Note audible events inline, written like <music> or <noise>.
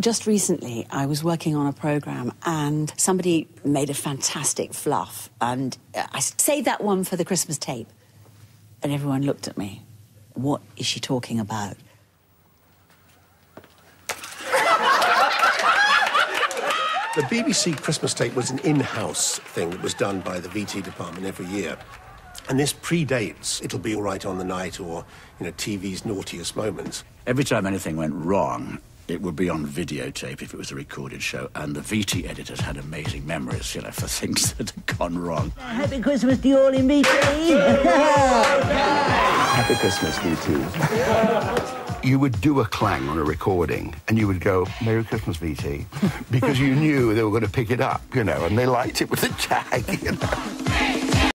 just recently, I was working on a program and somebody made a fantastic fluff. And uh, I saved that one for the Christmas tape. And everyone looked at me. What is she talking about? The BBC Christmas tape was an in house thing that was done by the VT department every year. And this predates It'll Be All Right on the Night or, you know, TV's naughtiest moments. Every time anything went wrong, it would be on videotape if it was a recorded show, and the VT editors had amazing memories, you know, for things <laughs> that had gone wrong. Happy Christmas to you all in VT. <laughs> Happy Christmas, VT. You would do a clang on a recording and you would go, Merry Christmas, VT, <laughs> because you knew they were going to pick it up, you know, and they liked it with the tag, you know.